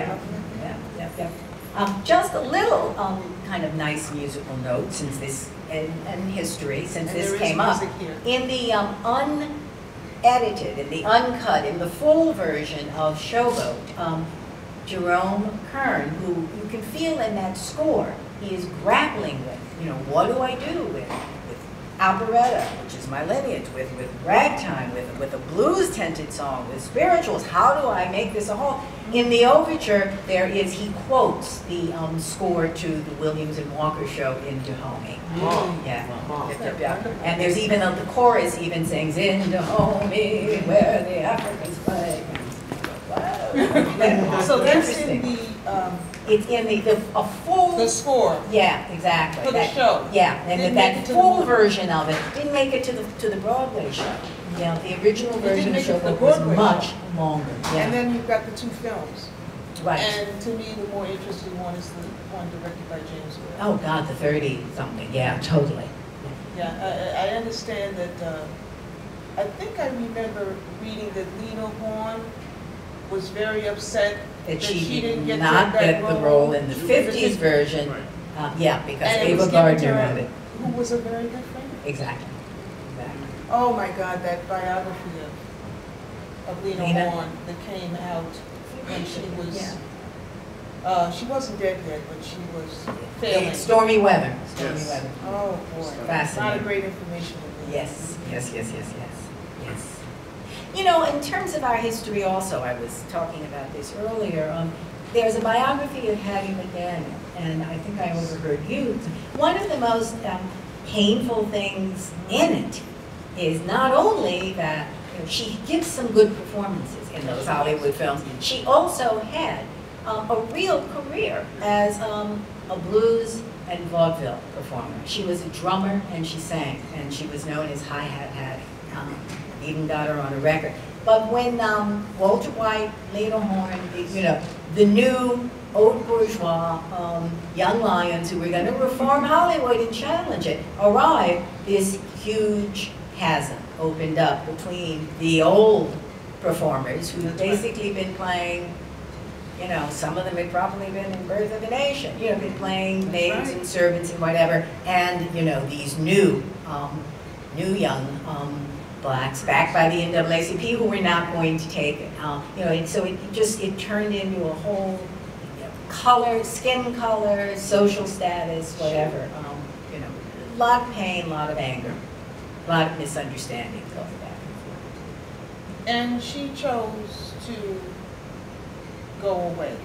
Yeah, yeah, yeah, yeah. Um, just a little, um, kind of nice musical note since this, and, and history, since And this came up. here. In the, um, unedited, in the uncut, in the full version of Showboat, um, Jerome Kern, who you can feel in that score, he is grappling with, you know, what do I do with, with operetta, which is my lineage, with, with ragtime, with, with a blues tinted song, with spirituals, how do I make this a whole? In the overture, there is, he quotes the um, score to the Williams and Walker show in Dahomey. Mm. Yeah. Yeah. And there's even, a- the chorus even sings, in Dahomey, where the Africans play. Wow. So that's in the, um, It's in the, the, a full. the score. Yeah, exactly. For the That- show. Yeah, and Didn't that the full version of it didn't make it to the, to the Broadway show. Yeah, the original version of the Showboat was much show. longer, And then you've got the two films. right. And to me, the more interesting one is the one directed by James Whale. Oh, God, the thirty something, yeah, totally. Yeah, I, I I understand that, uh, I think I remember reading that Lena Horne was very upset That she didn't did get not that get the role in the role. fifties version, uh, yeah, because And it Ava Gardner her, wrote it. who was a very good friend. Exactly, exactly. Oh my God, that biography of, of Lena Lena? Horne that came out when she was, Yeah. uh, she wasn't dead yet, but she was failing. Stormy weather, stormy Yes. weather. Oh, boy. Fascinating. A lot of great information. in there. Yes, yes, yes, yes, yes, yes. You know, in terms of our history also, I was talking about this earlier, um, there's a biography of Hattie McDaniel, and I think I overheard you. One of the most um, painful things in it is not only that you know, she gives some good performances in those Hollywood films, she also had um, a real career as um, a blues and vaudeville performer. She was a drummer and she sang, and she was known as Hi Hat Hattie. Even got her on a record. But when um, Walter White, Lena Horne, you know, the new old bourgeois um, young lions who were going to reform Hollywood and challenge it arrived, this huge chasm opened up between the old performers who had basically been playing you know, some of them had probably been in Birth of a Nation, you know, been playing maids right. and servants and whatever, and, you know, these new, um, new young, um, blacks backed by the NAACP who were not going to take it. Uh, you know, and so it just, it turned into a whole, you know, color, skin color, social status, whatever, um, you know, a lot of pain, a lot of anger, a lot of misunderstanding going back and forth. And she chose to go away.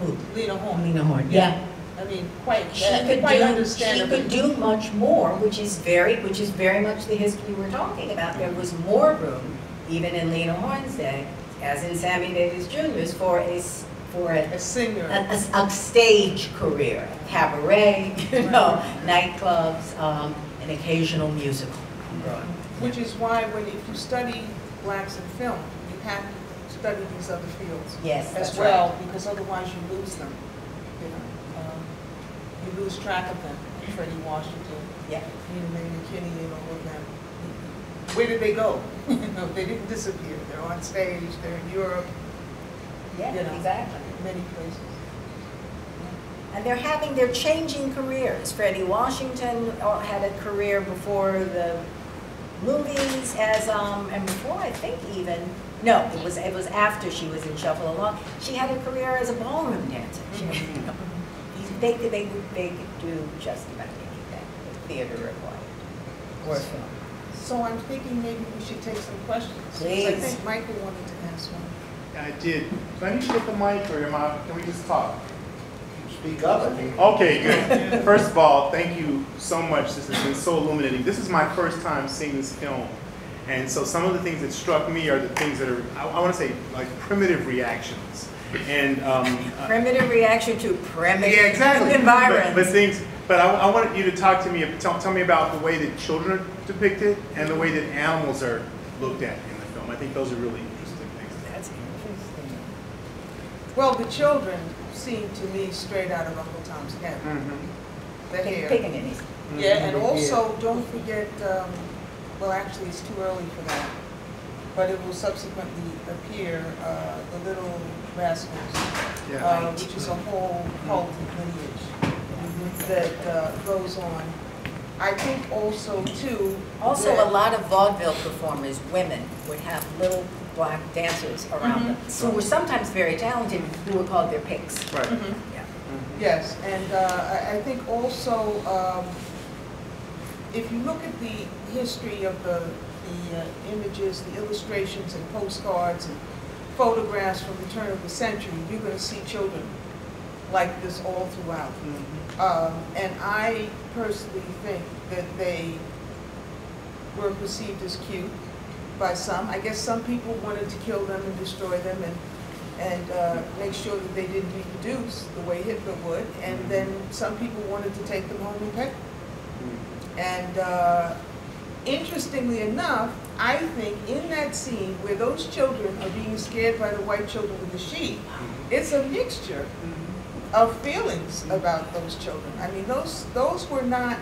Who? Lena Horne. Lena Horne, yeah. I mean, quite, She uh, could quite do, she could do much more, which is very, which is very much the history we're talking about. There was more room, even in Lena Horne's day, as in Sammy Davis Jr.'s, for a, for a, A singer. a, a- a stage career, cabaret, you know, nightclubs, um, an occasional musical. Which is why when, if you study blacks in film, you have to study these other fields Yes, as that's right. well, because otherwise you lose them, you know. You lose track of them, Fredi Washington, Yeah, Nina Mae McKinney, and all of them. Where did they go? You know, they didn't disappear, they're on stage, they're in Europe, yeah, You know. exactly. many places. And they're having, they're changing careers. Fredi Washington uh, had a career before the movies as, um, and before I think even, no, it was, it was after she was in Shuffle Along. She had a career as a ballroom dancer. She, they, could- they, could- they could do just about anything that theater required, or film. So I'm thinking maybe we should take some questions. 'cause I Please. think Michael wanted to ask one. I did. Do I need to get the mic or am I, can we just talk? Speak up, I think. Okay, good. First of all, thank you so much. This has been so illuminating. This is my first time seeing this film. And so some of the things that struck me are the things that are, I, I want to say, like primitive reactions. And, um, Primitive reaction to primitive yeah, exactly. environments. But, but things, but I, I wanted you to talk to me, tell, tell me about the way that children are depicted and the way that animals are looked at in the film. I think those are really interesting things. That's interesting. Well, the children seem to me straight out of Uncle Tom's Cabin, Mm-hmm. the Pick- hair. Pickaninnies. Yeah, and also, don't forget, um, well, actually, it's too early for that, but it will subsequently appear, uh, the little Rascals, Yeah. uh, which is a whole cult lineage that uh, goes on. I think also too. Also, a lot of vaudeville performers, women, would have little black dancers around them, who were sometimes very talented, who were called their pigs. Right. Mhm. Yeah. Yes, and uh, I I think also, um, if you look at the history of the, the uh, images, the illustrations and postcards and photographs from the turn of the century, you're going to see children like this all throughout. Mhm. Um, And I personally think that they were perceived as cute by some. I guess some people wanted to kill them and destroy them and, and uh, make sure that they didn't reproduce the way Hitler would. And then some people wanted to take them home and pet them. And uh, interestingly enough, I think in that scene where those children are being scared by the white children with the sheep, it's a mixture of feelings about those children. I mean, those, those were not,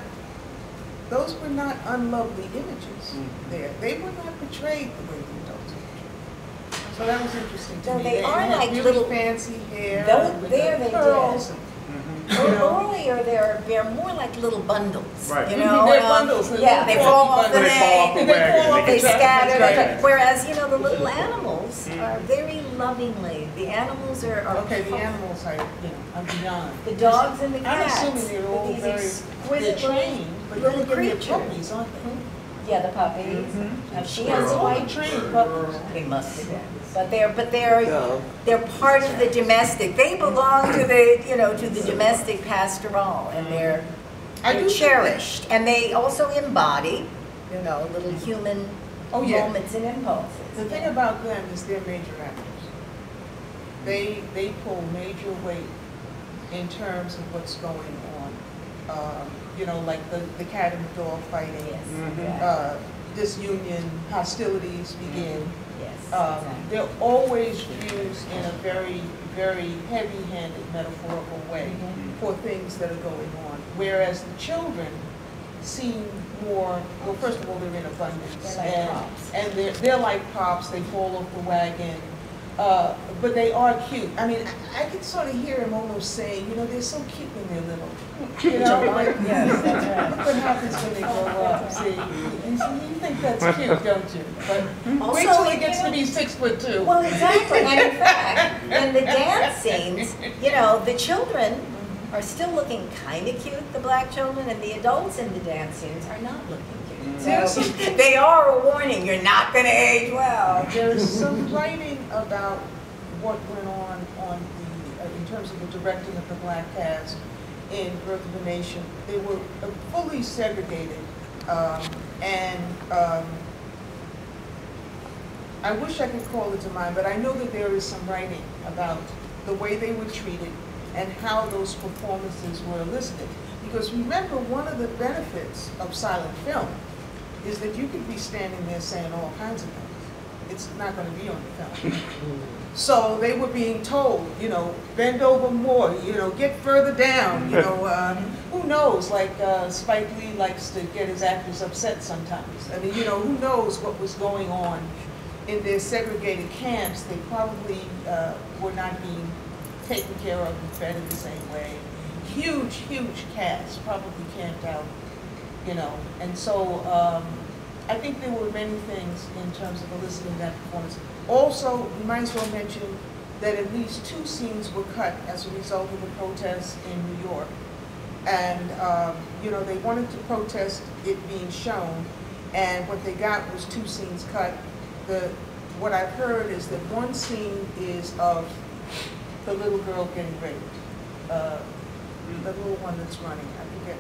those were not unlovely images Mhm. there. They were not portrayed the way the adults were portrayed. So that was interesting to No, me. they are like really little- fancy hair. Though- with there the they curls did. and- Mhm. You know? Earlier, they're, they're more like little bundles, Right. you know? they're um, bundles, they're Yeah, little they fall off the They fall off the neck, They wagon. fall off they the track, scatter, that's right. whereas, you know, the little animals Mhm. are very lovingly, the animals are. are Okay, the animals, I, you know, I'm beyond. The dogs and the I'm cats. assuming they're all with these very, they're exquisite little- trained, but little then again, they're creatures. puppies, aren't they? Yeah, the puppies. Mhm. Now, she has all white. trained puppies. They must have been. But they're, but they're, No. they're part of the domestic. They belong to the, you know, to the domestic pastoral and they're, they're cherished. And they also embody, you know, little human Oh, yeah. moments and impulses. The thing about them is they're major actors. They, they pull major weight in terms of what's going on. Um, You know, like the, the cat and the dog fighting, Yes, Mhm. uh, disunion, hostilities begin. yes. Um, exactly. They're always used in a very, very heavy-handed metaphorical way Mhm. for things that are going on. Whereas the children seem more, well, first of all, they're in abundance. They're like and- props. And they're, they're like props, they fall off the wagon, uh, but they are cute. I mean, I, I can sort of hear him almost saying, you know, they're so cute when they're little. You know, like, Yes, that's right. look what happens when they grow up, see? You see, you think that's cute, don't you? But wait Also, till he gets to be six foot two. Well, exactly, and in fact, in the dance scenes, you know, the children are still looking kind of cute, the black children, and the adults in the dance scenes are not looking cute. So they are a warning, you're not gonna age well. There's some writing about what went on on the, uh, in terms of the directing of the black cast in Birth of a Nation. They were uh, fully segregated, um, and um, I wish I could call it to mind, but I know that there is some writing about the way they were treated and how those performances were elicited. Because remember, one of the benefits of silent film is that you could be standing there saying all kinds of things. It's not going to be on the film. So they were being told, you know, bend over more, you know, get further down, you know, uh, who knows, like uh, Spike Lee likes to get his actors upset sometimes. I mean, you know, who knows what was going on in their segregated camps. They probably uh, were not being taken care of and fed in the same way. Huge, huge cats probably camped out, you know. And so um, I think there were many things in terms of eliciting that performance. Also, we might as well mention that at least two scenes were cut as a result of the protests in New York. And, um, you know, they wanted to protest it being shown, and what they got was two scenes cut. The, what I've heard is that one scene is of the little girl getting raped. Uh, The little one that's running, I forget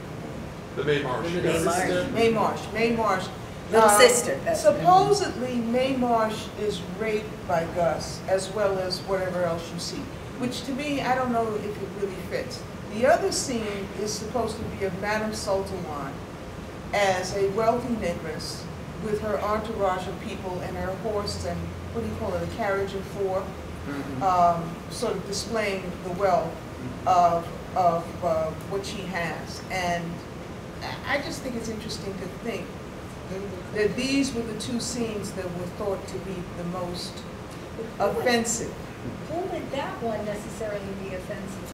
her The Mae Marsh. The Mae Marsh. name. Mae Marsh, Mae Marsh. Little Uh, sister, that's- Supposedly, Mae Marsh is raped by Gus, as well as whatever else you see, which to me, I don't know if it really fits. The other scene is supposed to be of Madame Sul-Te-Wan as a wealthy negress with her entourage of people and her horse and, what do you call it, a carriage and four, um, sort of displaying the wealth of, of uh, what she has. And I just think it's interesting to think that these were the two scenes that were thought to be the most offensive. who would that one necessarily be offensive